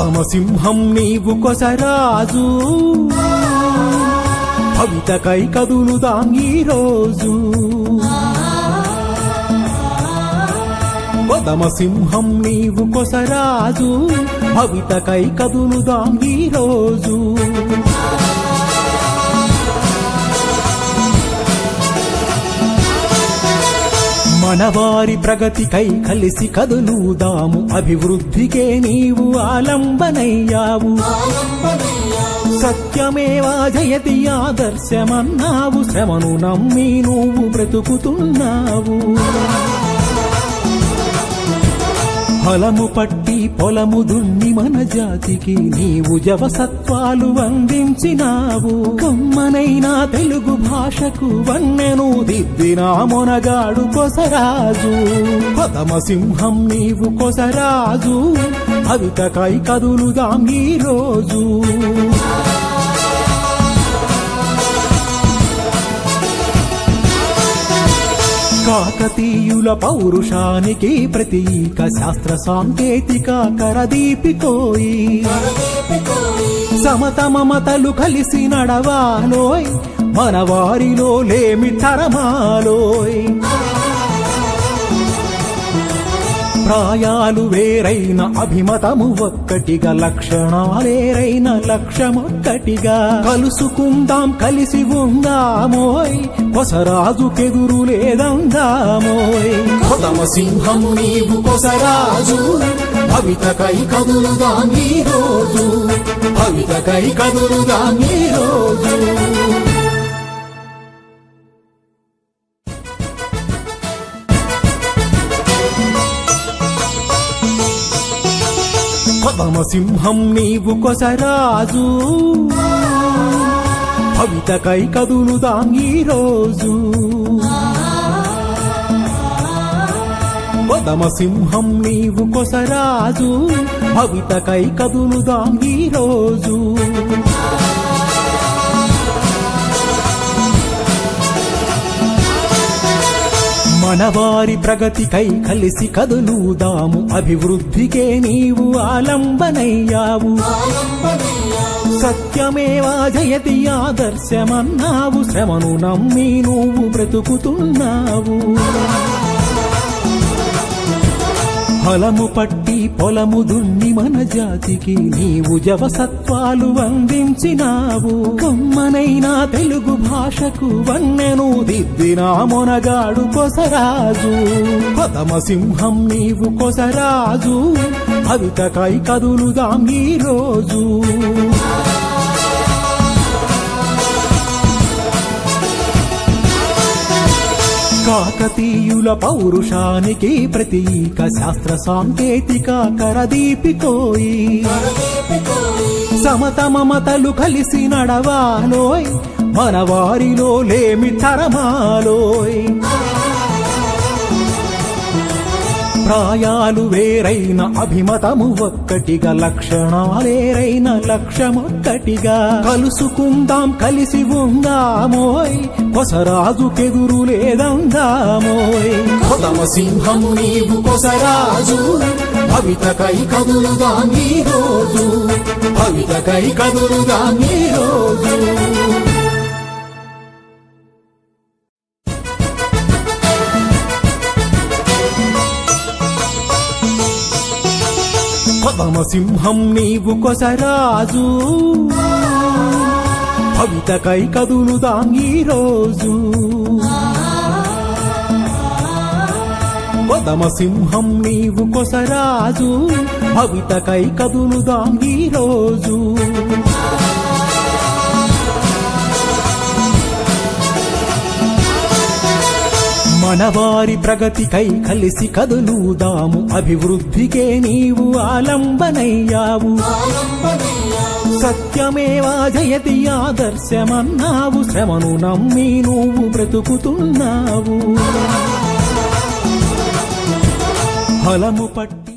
పదమసింహం నీవు కొసరాజు. భవితకై కదులుదాం ఈ రోజు. పదమసింహం నీవు కొసరాజు. భవితకై కదులుదాం ఈ మనవారి ప్రగతికై కలిసి కదులుదాము. అభివృద్ధికే నీవు ఆలంబనయ్యావు. సత్యమేవా జయతి ఆదర్శమన్నావు. శ్రమను నమ్మి నువ్వు బ్రతుకుతున్నావు. ఫలము పట్టి పొలము దున్ని మన జాతికి నీవు జవసత్వాలు అందించినావు. కమ్మనైనా తెలుగు భాషకు వన్నెను దిద్దినా మొనగాడు కొసరాజు. పదమ సింహం నీవు కొసరాజు. అవితకై కదులుదాం ఈ రోజు. కాకతీయుల పౌరుషానికి ప్రతీక శాస్త్ర సాంకేతిక కరదీపికోయి సమత మమతలు కలిసి నడవాలోయ్ మన వారిలో లేమి తరమాలోయ్. అభిప్రాయాలు వేరైన అభిమతము ఒక్కటిగా లక్షణాలేరైన లక్ష్యమొక్కటిగా. కలుసుకుందాం కలిసి ఉందామోయ్. కొసరాజుకెదురు లేదందామోయ్. కొతమ సింహం నీవు కొసరాజు భవితకై కదులుదాం నీ రోజు. భవితకై కదులుదాం నీ రోజు. వమసింహం నీవు కొసరాజు. భవితకై కదులుదాం ఈ రోజు. పదమ నీవు కొసరాజు. భవితకై కదులుదాం ఈ మనవారి ప్రగతికై కలిసి కదులుదాము. అభివృద్ధికే నీవు ఆలంబనయ్యావు. సత్యమేవా జయతి ఆదర్శమన్నావు. శ్రమను నమ్మి నువ్వు బ్రతుకుతున్నావు. ఫలము పట్టి పొలము దున్ని మన జాతికి. నీవు జవసత్వాలు అందించినావు. కొమ్మనైనా తెలుగు భాషకు వన్నెను దిద్దినా మొనగాడు కొసరాజు. పదమ సింహం నీవు కొసరాజు. అవితకై కదులుగా ఈ రోజు. కాకతీయుల పౌరుషానికి ప్రతీక శాస్త్ర సాంకేతిక కరదీపికోయి సమత మమతలు కలిసి నడవాలోయ్ మన వారిలో లేమి తరమాలోయ్. అభిప్రాయాలు వేరైన అభిమతము ఒక్కటిగా లక్షణాలేరైన లక్ష్యమొక్కటిగా. కలుసుకుందాం కలిసి ఉందామోయ్. కొసరాజుకెదురు లేదందామోయ్. కొతమ సింహము నీవు కొసరాజు భవితకై కదులుగా నీ రోజు. భవితకై కదులుగా నీ రోజు. రామసింహం నీవు కొసరాజు. భవితకై కదులుదాం ఈ రోజు పదమ సింహం నీవు కొసరాజు. భవితకై కదులుదాం ఈ రోజు మనవారి ప్రగతికై కలిసి కదులుదాము. అభివృద్ధికే నీవు ఆలంబనయ్యావు. సత్యమేవా జయతి ఆదర్శమన్నావు. శ్రమను నమ్మి నువ్వు బ్రతుకుతున్నావు. ఫలము పట్టి